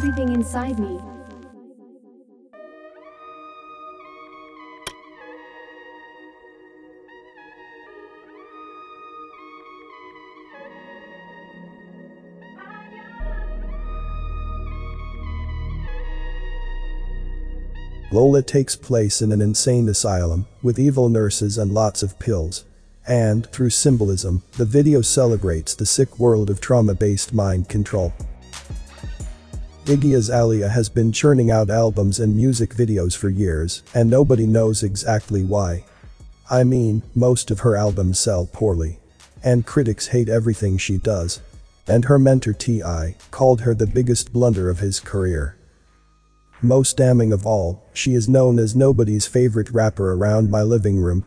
everything inside me. Lola takes place in an insane asylum, with evil nurses and lots of pills. And, through symbolism, the video celebrates the sick world of trauma-based mind control. Iggy Azalea has been churning out albums and music videos for years, and nobody knows exactly why. I mean, most of her albums sell poorly. And critics hate everything she does. And her mentor T.I. called her the biggest blunder of his career. Most damning of all, she is known as nobody's favorite rapper around my living room.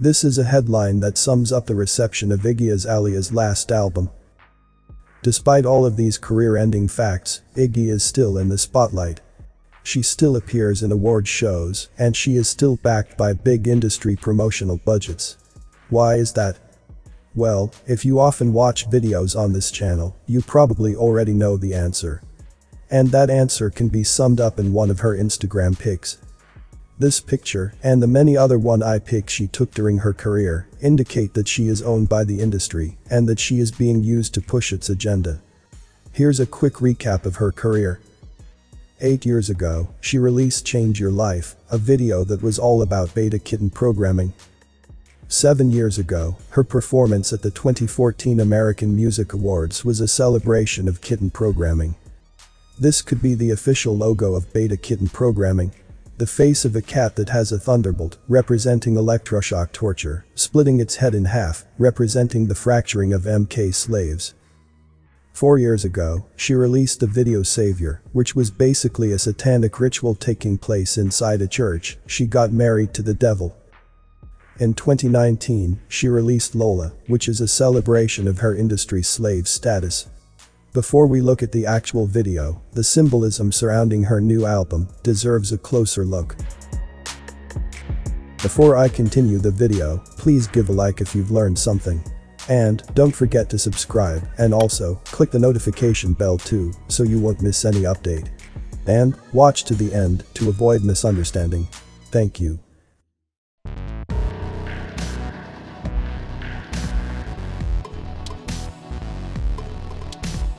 This is a headline that sums up the reception of Iggy Azalea's last album. Despite all of these career-ending facts, Iggy is still in the spotlight. She still appears in award shows, and she is still backed by big industry promotional budgets. Why is that? Well, if you often watch videos on this channel, you probably already know the answer. And that answer can be summed up in one of her Instagram pics. This picture, and the many other one-eye pics she took during her career, indicate that she is owned by the industry, and that she is being used to push its agenda. Here's a quick recap of her career. Eight years ago, she released Change Your Life, a video that was all about beta kitten programming. Seven years ago, her performance at the 2014 American Music Awards was a celebration of kitten programming. This could be the official logo of Beta Kitten programming. The face of a cat that has a thunderbolt, representing electroshock torture, splitting its head in half, representing the fracturing of MK slaves. Four years ago, she released the video Savior, which was basically a satanic ritual taking place inside a church, she got married to the devil. In 2019, she released Lola, which is a celebration of her industry slave status. Before we look at the actual video, the symbolism surrounding her new album deserves a closer look. Before I continue the video, please give a like if you've learned something. And, don't forget to subscribe, and also, click the notification bell too, so you won't miss any update. And, watch to the end, to avoid misunderstanding. Thank you.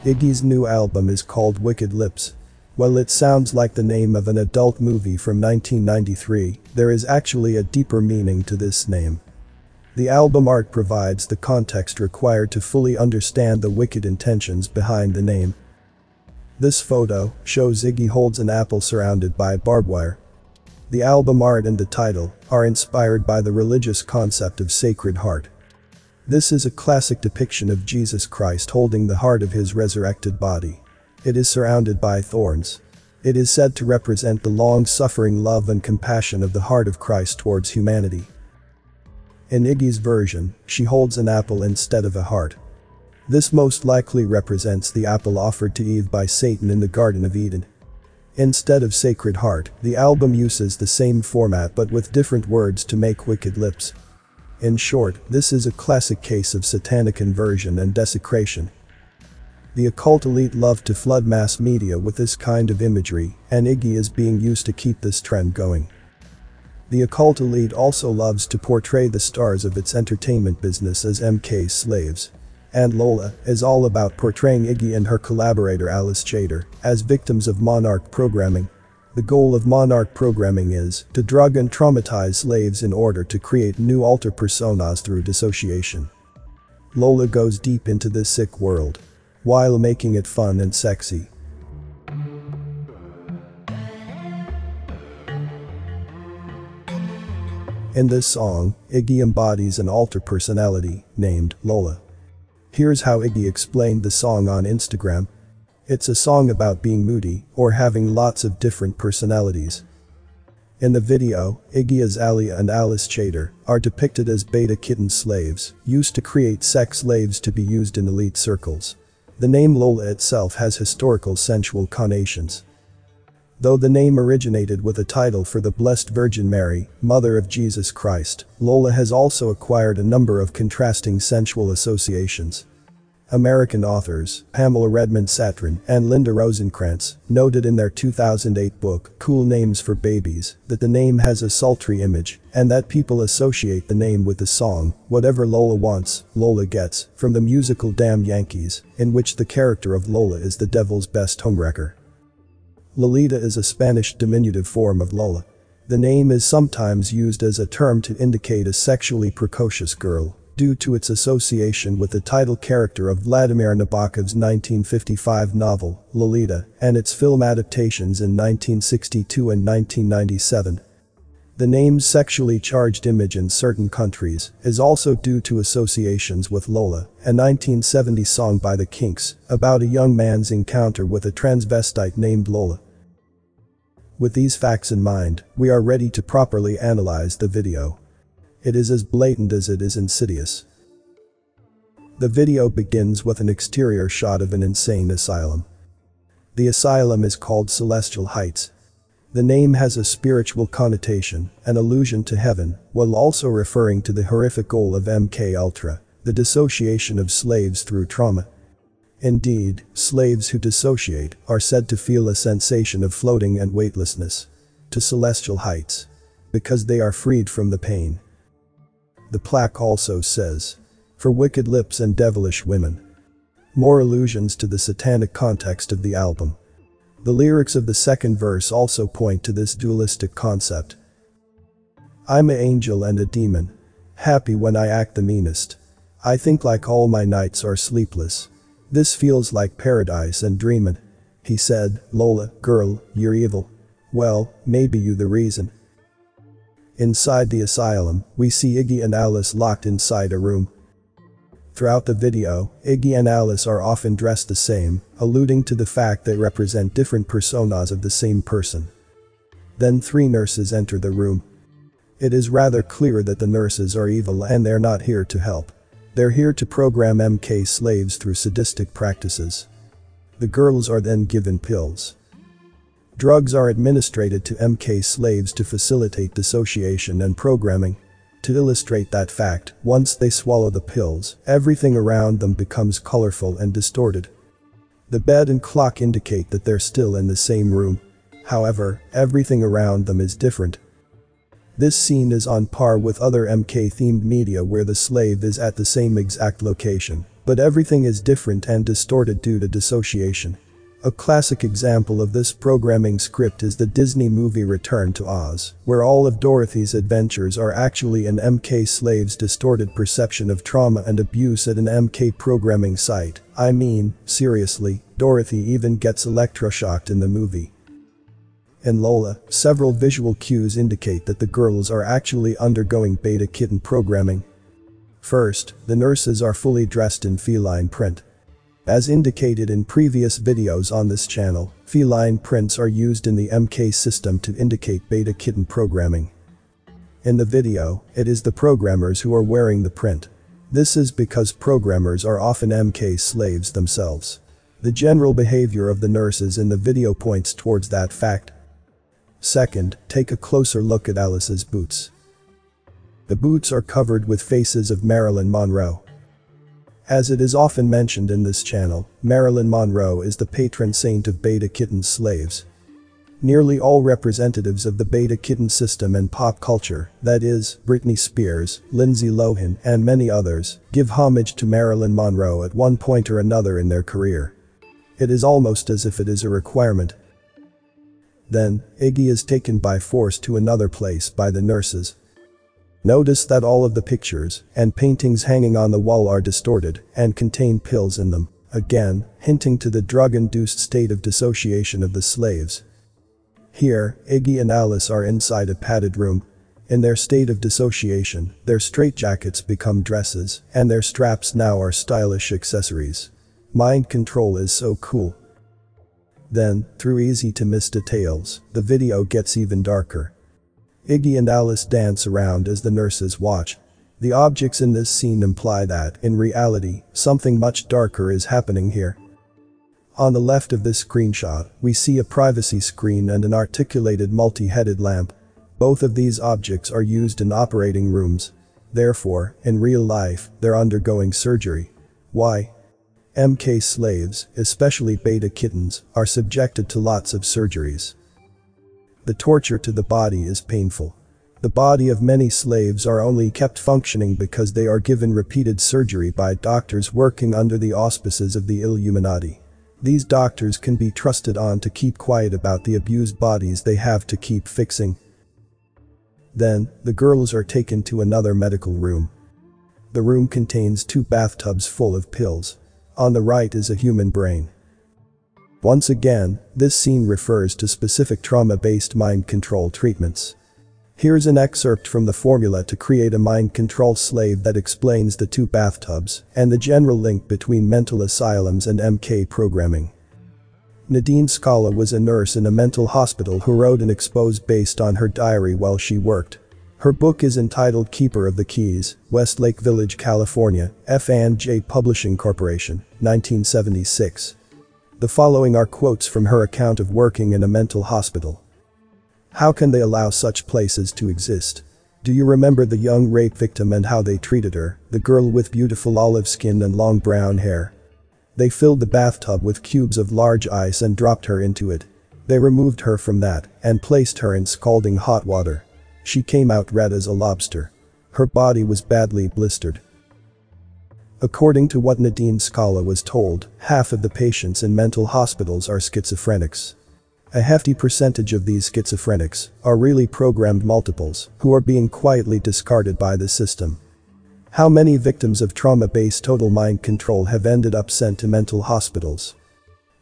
Iggy's new album is called Wicked Lips. While it sounds like the name of an adult movie from 1993, there is actually a deeper meaning to this name. The album art provides the context required to fully understand the wicked intentions behind the name. This photo shows Iggy holds an apple surrounded by barbed wire. The album art and the title are inspired by the religious concept of Sacred Heart. This is a classic depiction of Jesus Christ holding the heart of his resurrected body. It is surrounded by thorns. It is said to represent the long-suffering love and compassion of the heart of Christ towards humanity. In Iggy's version, she holds an apple instead of a heart. This most likely represents the apple offered to Eve by Satan in the Garden of Eden. Instead of Sacred Heart, the album uses the same format but with different words to make wicked lips. In short, this is a classic case of satanic inversion and desecration. The occult elite love to flood mass media with this kind of imagery, and Iggy is being used to keep this trend going. The occult elite also loves to portray the stars of its entertainment business as MK's slaves. And Lola is all about portraying Iggy and her collaborator Alice Chater as victims of monarch programming the goal of Monarch programming is to drug and traumatize slaves in order to create new alter personas through dissociation. Lola goes deep into this sick world while making it fun and sexy. In this song, Iggy embodies an alter personality named Lola. Here's how Iggy explained the song on Instagram it's a song about being moody or having lots of different personalities. In the video, Iggy Azalea and Alice Chater are depicted as beta kitten slaves, used to create sex slaves to be used in elite circles. The name Lola itself has historical sensual connotations. Though the name originated with a title for the Blessed Virgin Mary, Mother of Jesus Christ, Lola has also acquired a number of contrasting sensual associations. American authors Pamela Redmond Satran and Linda Rosenkrantz noted in their 2008 book Cool Names for Babies that the name has a sultry image and that people associate the name with the song Whatever Lola Wants, Lola Gets from the musical Damn Yankees in which the character of Lola is the devil's best homewrecker. Lolita is a Spanish diminutive form of Lola. The name is sometimes used as a term to indicate a sexually precocious girl due to its association with the title character of Vladimir Nabokov's 1955 novel, Lolita, and its film adaptations in 1962 and 1997. The name's sexually charged image in certain countries is also due to associations with Lola, a 1970 song by the Kinks about a young man's encounter with a transvestite named Lola. With these facts in mind, we are ready to properly analyze the video. It is as blatant as it is insidious. The video begins with an exterior shot of an insane asylum. The asylum is called Celestial Heights. The name has a spiritual connotation, an allusion to heaven, while also referring to the horrific goal of MK Ultra, the dissociation of slaves through trauma. Indeed, slaves who dissociate are said to feel a sensation of floating and weightlessness. To celestial heights. Because they are freed from the pain. The plaque also says, for wicked lips and devilish women. More allusions to the satanic context of the album. The lyrics of the second verse also point to this dualistic concept. I'm a angel and a demon. Happy when I act the meanest. I think like all my nights are sleepless. This feels like paradise and dreamin'. He said, Lola, girl, you're evil. Well, maybe you the reason. Inside the asylum, we see Iggy and Alice locked inside a room. Throughout the video, Iggy and Alice are often dressed the same, alluding to the fact they represent different personas of the same person. Then three nurses enter the room. It is rather clear that the nurses are evil and they're not here to help. They're here to program MK slaves through sadistic practices. The girls are then given pills. Drugs are administered to MK slaves to facilitate dissociation and programming. To illustrate that fact, once they swallow the pills, everything around them becomes colorful and distorted. The bed and clock indicate that they're still in the same room. However, everything around them is different. This scene is on par with other MK-themed media where the slave is at the same exact location, but everything is different and distorted due to dissociation. A classic example of this programming script is the Disney movie Return to Oz, where all of Dorothy's adventures are actually an MK slave's distorted perception of trauma and abuse at an MK programming site. I mean, seriously, Dorothy even gets electroshocked in the movie. In Lola, several visual cues indicate that the girls are actually undergoing beta kitten programming. First, the nurses are fully dressed in feline print. As indicated in previous videos on this channel, feline prints are used in the MK system to indicate beta kitten programming. In the video, it is the programmers who are wearing the print. This is because programmers are often MK slaves themselves. The general behavior of the nurses in the video points towards that fact. Second, take a closer look at Alice's boots. The boots are covered with faces of Marilyn Monroe. As it is often mentioned in this channel, Marilyn Monroe is the patron saint of beta kitten slaves. Nearly all representatives of the beta kitten system and pop culture, that is, Britney Spears, Lindsay Lohan, and many others, give homage to Marilyn Monroe at one point or another in their career. It is almost as if it is a requirement. Then, Iggy is taken by force to another place by the nurses, Notice that all of the pictures and paintings hanging on the wall are distorted and contain pills in them, again, hinting to the drug-induced state of dissociation of the slaves. Here, Iggy and Alice are inside a padded room. In their state of dissociation, their straitjackets become dresses, and their straps now are stylish accessories. Mind control is so cool. Then, through easy to miss details, the video gets even darker. Iggy and Alice dance around as the nurses watch. The objects in this scene imply that, in reality, something much darker is happening here. On the left of this screenshot, we see a privacy screen and an articulated multi-headed lamp. Both of these objects are used in operating rooms. Therefore, in real life, they're undergoing surgery. Why? MK slaves, especially beta kittens, are subjected to lots of surgeries. The torture to the body is painful. The body of many slaves are only kept functioning because they are given repeated surgery by doctors working under the auspices of the Illuminati. These doctors can be trusted on to keep quiet about the abused bodies they have to keep fixing. Then, the girls are taken to another medical room. The room contains two bathtubs full of pills. On the right is a human brain. Once again, this scene refers to specific trauma-based mind control treatments. Here's an excerpt from the formula to create a mind control slave that explains the two bathtubs and the general link between mental asylums and MK programming. Nadine Scala was a nurse in a mental hospital who wrote an expose based on her diary while she worked. Her book is entitled Keeper of the Keys, Westlake Village, California, F&J Publishing Corporation, 1976. The following are quotes from her account of working in a mental hospital. How can they allow such places to exist? Do you remember the young rape victim and how they treated her, the girl with beautiful olive skin and long brown hair? They filled the bathtub with cubes of large ice and dropped her into it. They removed her from that and placed her in scalding hot water. She came out red as a lobster. Her body was badly blistered. According to what Nadine Scala was told, half of the patients in mental hospitals are schizophrenics. A hefty percentage of these schizophrenics are really programmed multiples who are being quietly discarded by the system. How many victims of trauma-based total mind control have ended up sent to mental hospitals?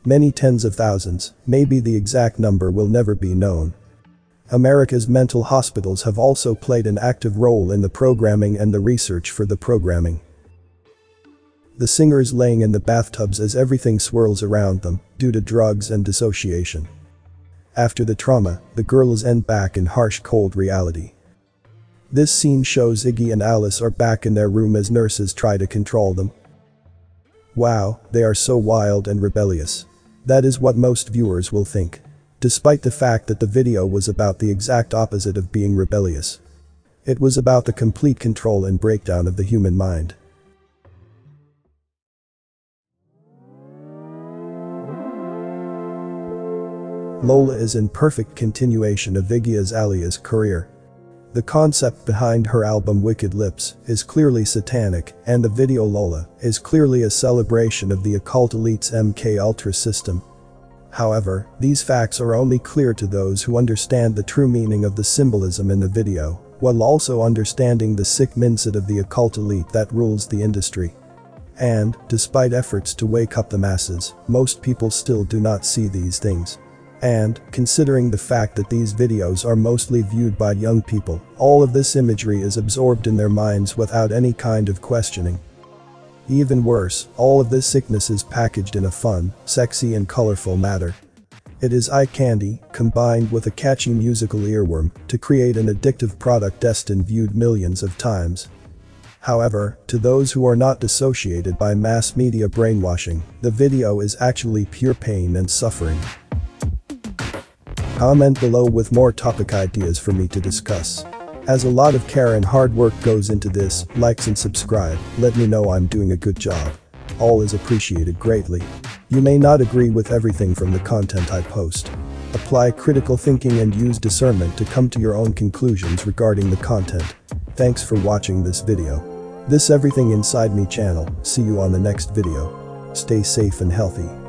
Many tens of thousands, maybe the exact number will never be known. America's mental hospitals have also played an active role in the programming and the research for the programming. The singers laying in the bathtubs as everything swirls around them, due to drugs and dissociation. After the trauma, the girls end back in harsh cold reality. This scene shows Iggy and Alice are back in their room as nurses try to control them. Wow, they are so wild and rebellious. That is what most viewers will think. Despite the fact that the video was about the exact opposite of being rebellious. It was about the complete control and breakdown of the human mind. Lola is in perfect continuation of Iggy Azalea's career. The concept behind her album Wicked Lips is clearly satanic, and the video Lola is clearly a celebration of the occult elite's MK Ultra system. However, these facts are only clear to those who understand the true meaning of the symbolism in the video, while also understanding the sick mindset of the occult elite that rules the industry. And, despite efforts to wake up the masses, most people still do not see these things. And, considering the fact that these videos are mostly viewed by young people, all of this imagery is absorbed in their minds without any kind of questioning. Even worse, all of this sickness is packaged in a fun, sexy and colorful matter. It is eye candy, combined with a catchy musical earworm, to create an addictive product destined viewed millions of times. However, to those who are not dissociated by mass media brainwashing, the video is actually pure pain and suffering. Comment below with more topic ideas for me to discuss. As a lot of care and hard work goes into this, likes and subscribe, let me know I'm doing a good job. All is appreciated greatly. You may not agree with everything from the content I post. Apply critical thinking and use discernment to come to your own conclusions regarding the content. Thanks for watching this video. This Everything Inside Me channel, see you on the next video. Stay safe and healthy.